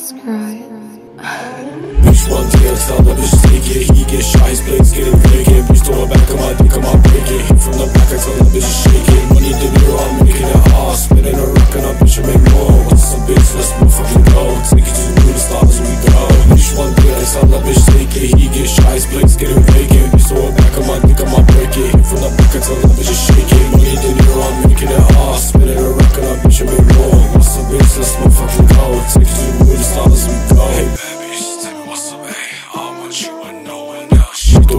Bitch one I tell that bitch take it He get shot, his plates getting vacant Bitch throw it back on my dick, I'ma break it Hit from the back, I tell that bitch to shake it Money the mirror, I'm making it hard Spinning a rock and I bitch I make more What's up bitch, let's motherfucking go Take it to the moon, the stars we go Bitch one I tell that bitch take it He get shot, his plates getting vacant Bitch throw it back on my dick, I'ma break it Hit from the back, I tell that bitch to shake it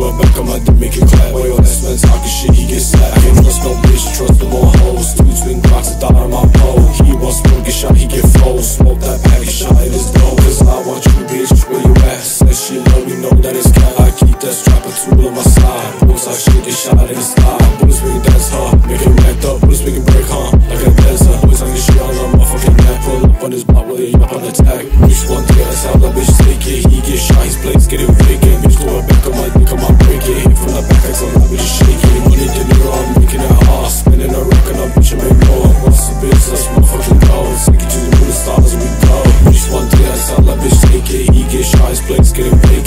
throw it back on my dick, make it clap. Boy, all that man talking shit, he get slapped. I can't trust no bitch, trust no more hoes. Two twin blocks, a dollar on my pole. He wants smoke, get shot, he get froze. Smoke that pack, get shot in his dough Cause I want you, bitch, where you at? Says she love me, know that it's cat I keep that strap and tool on my side. Bullets like shit, get shot in the sky. Bullets make it dance, huh? Make it racked up, bullets make it break, huh? Like a dancer. Boys on your shit on the motherfucking neck. Pull up on his block, he up on attack. Bitch, one day, that's how that bitch take it. He get shot, his plates getting vacant. Bitch, throw it back on. my plates getting vacant